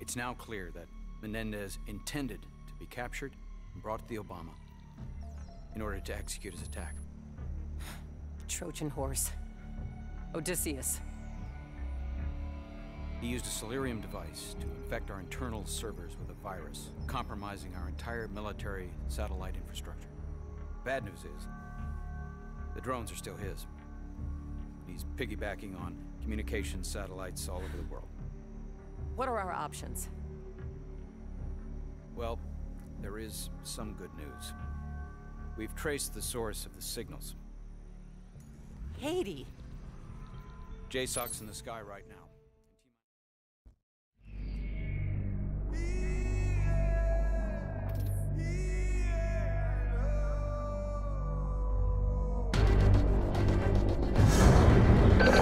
It's now clear that Menendez intended to be captured and brought to the Obama in order to execute his attack. Trojan horse. Odysseus. He used a Celerium device to infect our internal servers with a virus, compromising our entire military satellite infrastructure. Bad news is, the drones are still his. He's piggybacking on communication satellites all over the world. What are our options? Well, there is some good news. We've traced the source of the signals. Haiti! JSOC's in the sky right now.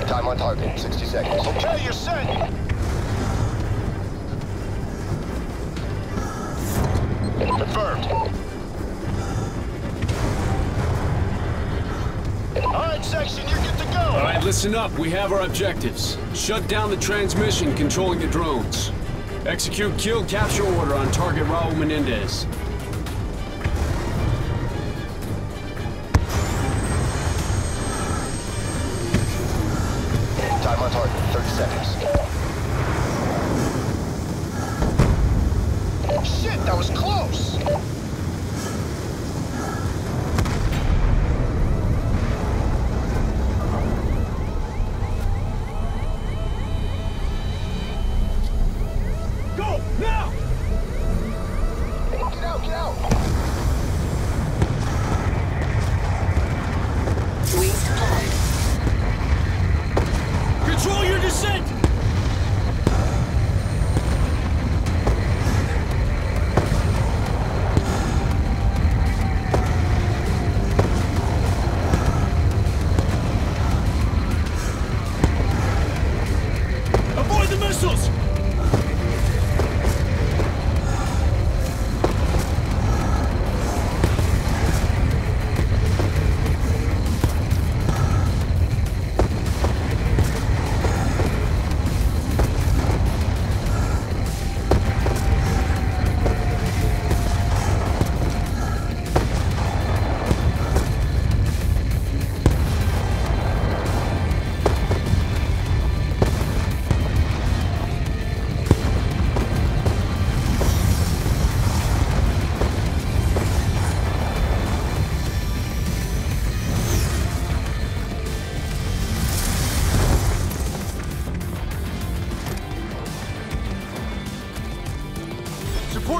Time on target, 60 seconds. Okay, you're set. Listen up. We have our objectives. Shut down the transmission controlling the drones. Execute kill capture order on target Raul Menendez. Control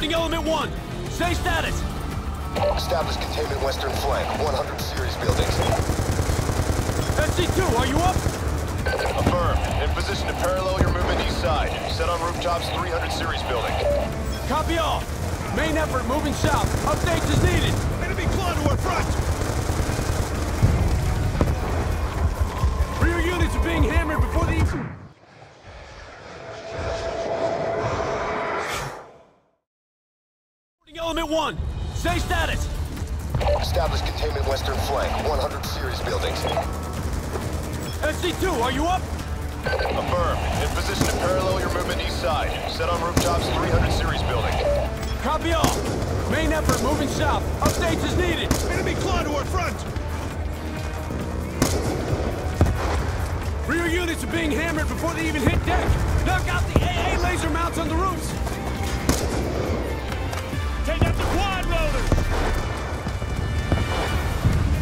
Supporting element one. Say status. Establish containment western flank, 100 series buildings. SC2, are you up? Affirmed. In position to parallel your movement east side. Set on rooftops 300 series building. Copy all. Main effort moving south. Updates as needed. Enemy claw to our front. Rear units are being hammered before the... Supporting one. say status. Establish containment western flank, 100 series buildings. SC2, are you up? Affirm. In position to parallel your movement east side. Set on rooftops 300 series building. Copy all. Main effort moving south. Updates is needed. Enemy claw to our front. Rear units are being hammered before they even hit deck. Knock out the AA laser mounts on the roofs. Quad rotor.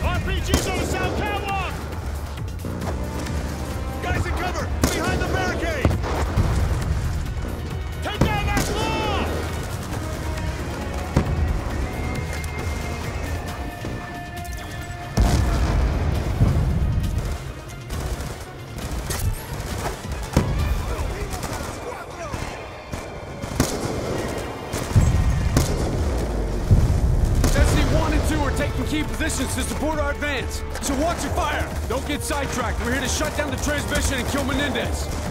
RPGs on the south catwalk. Advance. So watch your fire. Don't get sidetracked. We're here to shut down the transmission and kill Menendez.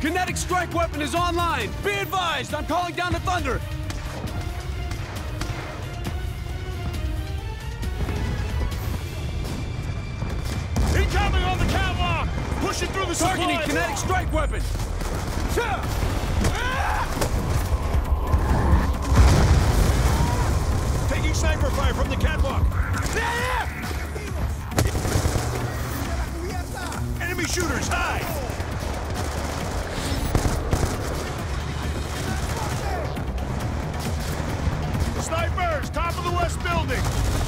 Kinetic strike weapon is online! Be advised, I'm calling down the Thunder! Incoming on the catwalk! Pushing through the Targeting supply kinetic strike weapon! Taking sniper fire from the catwalk. Enemy shooters, high! Snipers, top of the west building!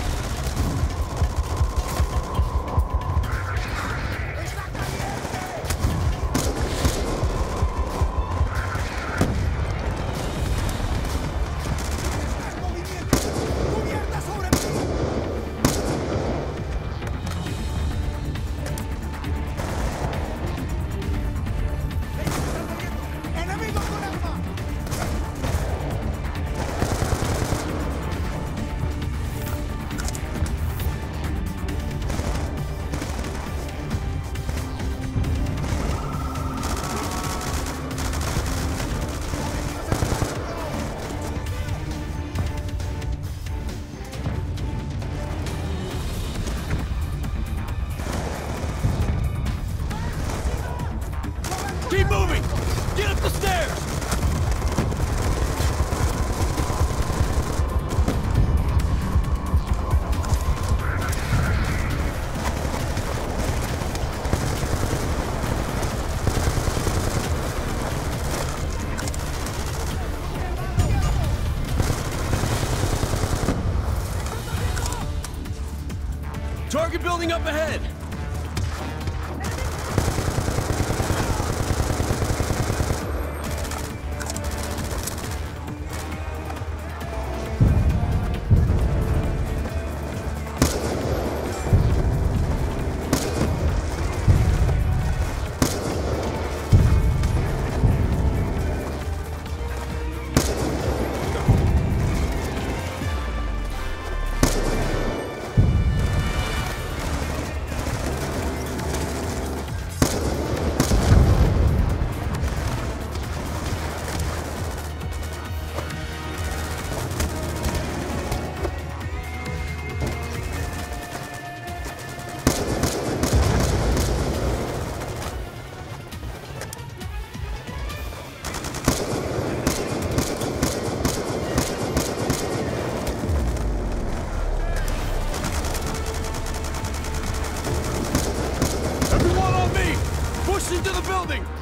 Target building up ahead! Push into the building!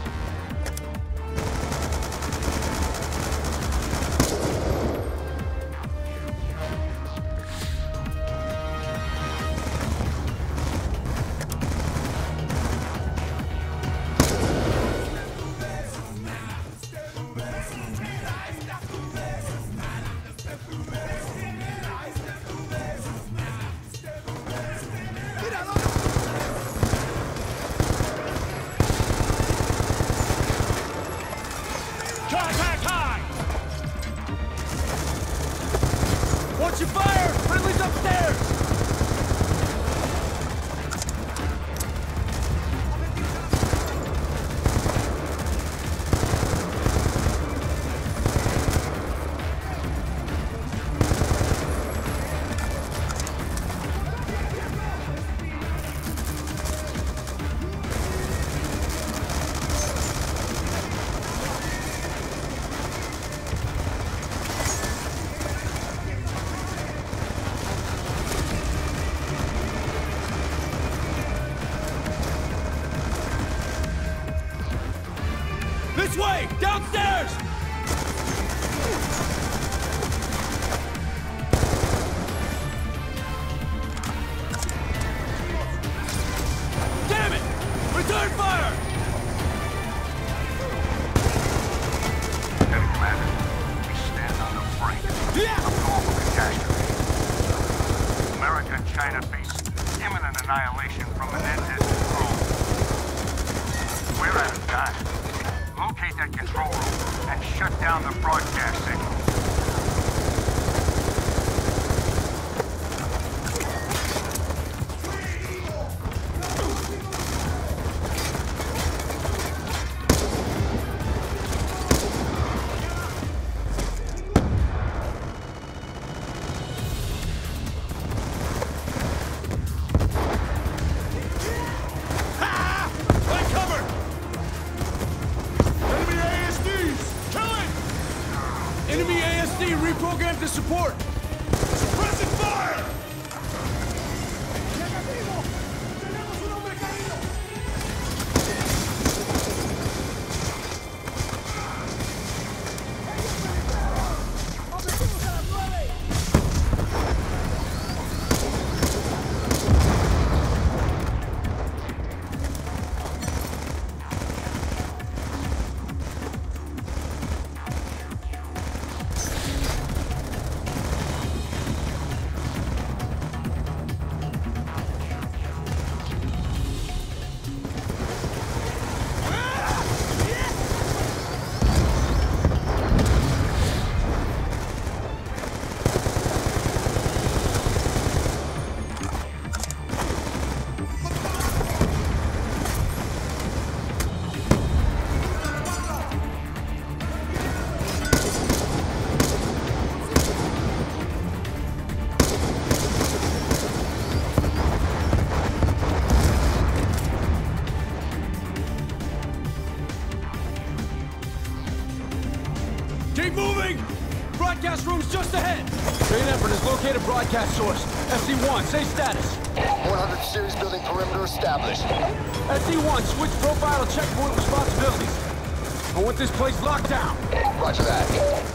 Perimeter established. SC-1, switch profile checkpoint responsibilities. I want this place locked down. Roger that.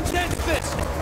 We've only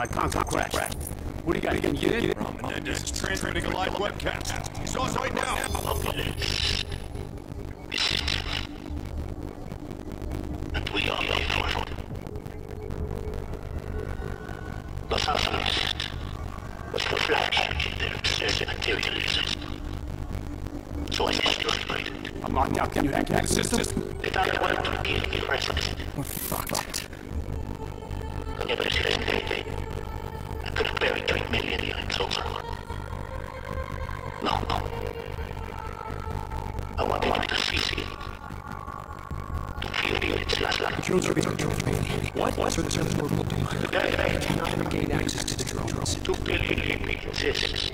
My console crashed. What do you got? You can get it? Menendez is transmitting a live webcast. He's on right now! And we are the for Los Angeles was the flagship in their absurd materialism. So I destroyed it. I'm locked out. Can you hack the system? They found one of the key present. We're fucked. I never said anything. I could have buried three million years over. No, no. I want you to see it. To feel its last Drones are being controlled. What? What's for the service portable data? I cannot regain access to the drones. Two billion living systems.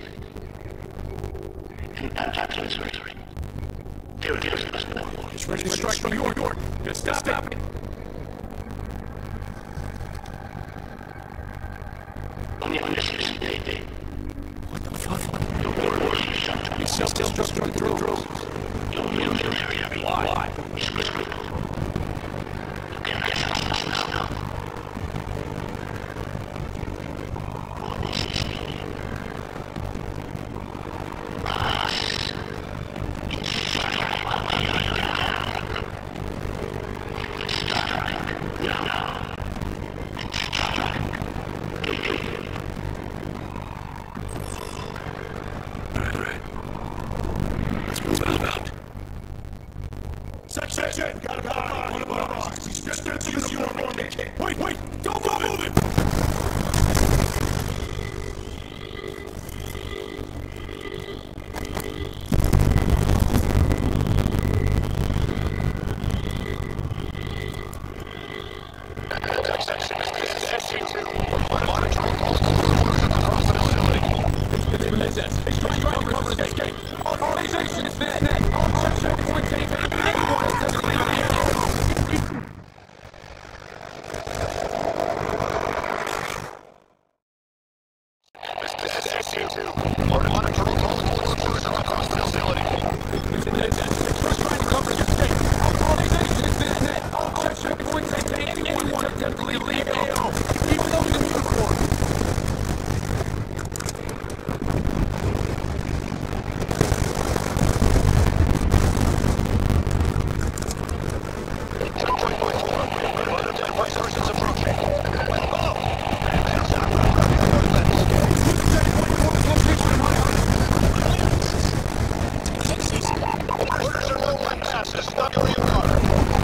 And that transmitter. There it is, must know. It's ready to strike from your door. Just stop, stop it. Only on this is day. What the fuck? The war was still destructing the drones. Just is not your environment.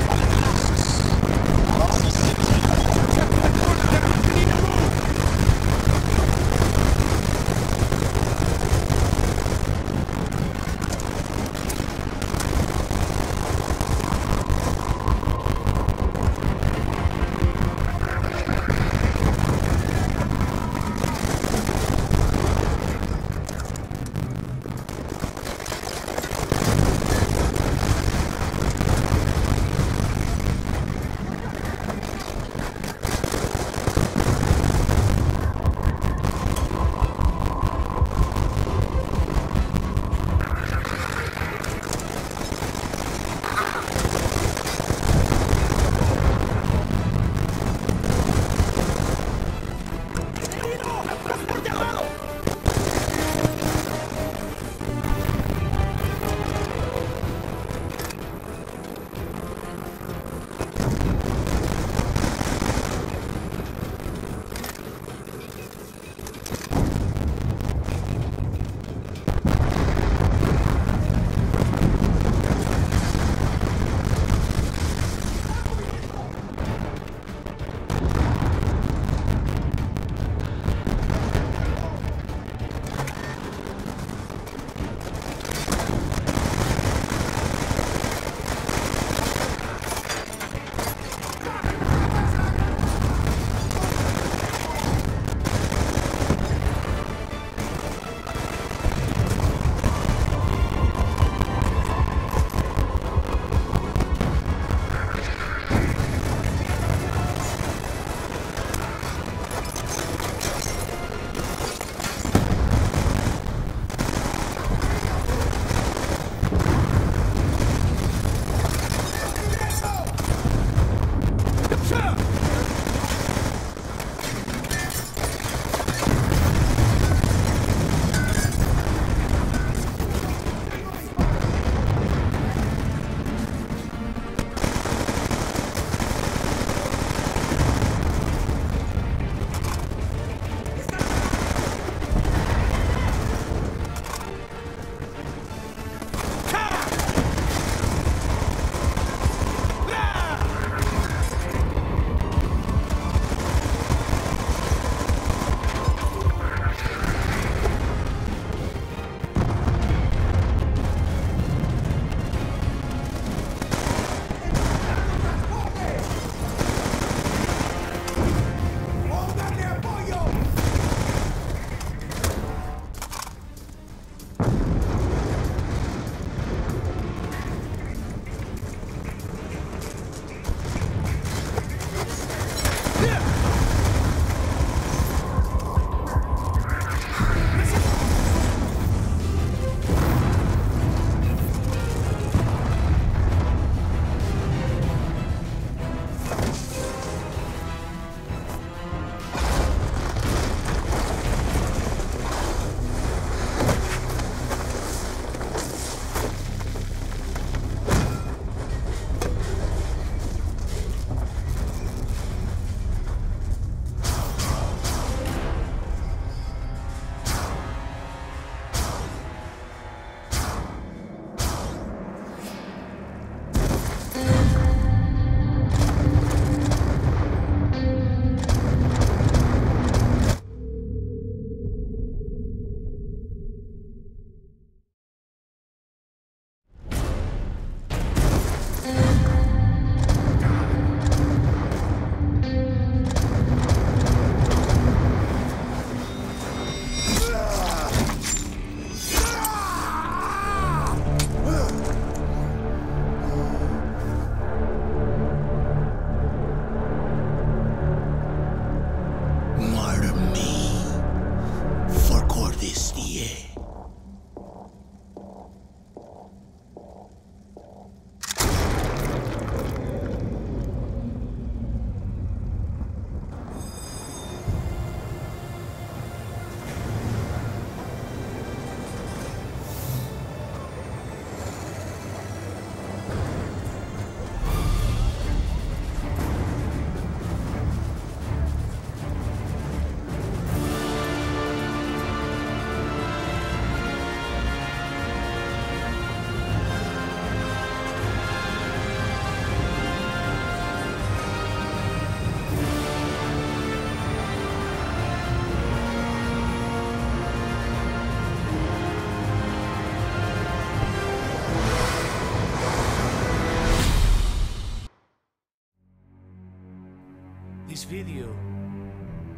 Video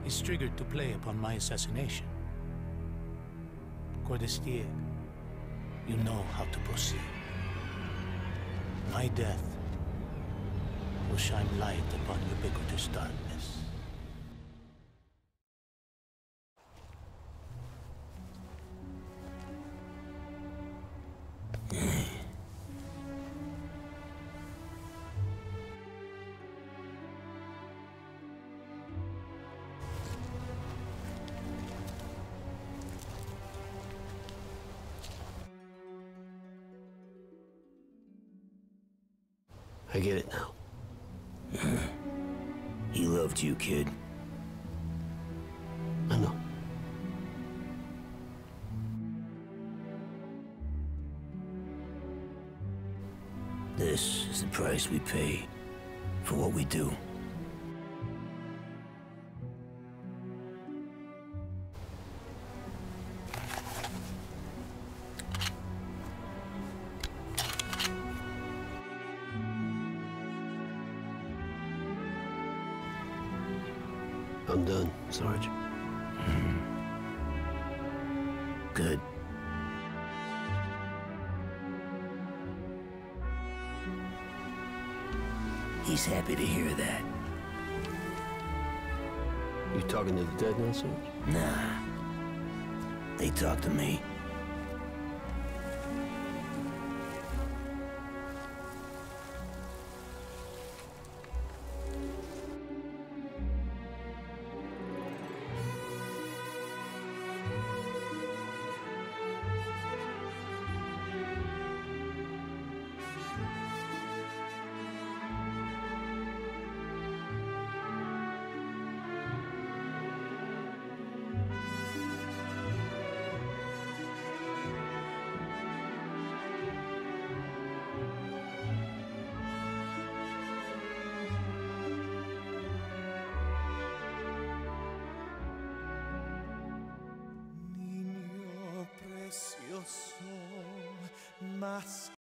is triggered to play upon my assassination. Cordis Die, you know how to proceed. My death will shine light upon ubiquitous darkness. I get it now. He loved you, kid. I know. This is the price we pay for what we do. He's happy to hear that. You talking to the dead now, Sarge? Nah. They talk to me.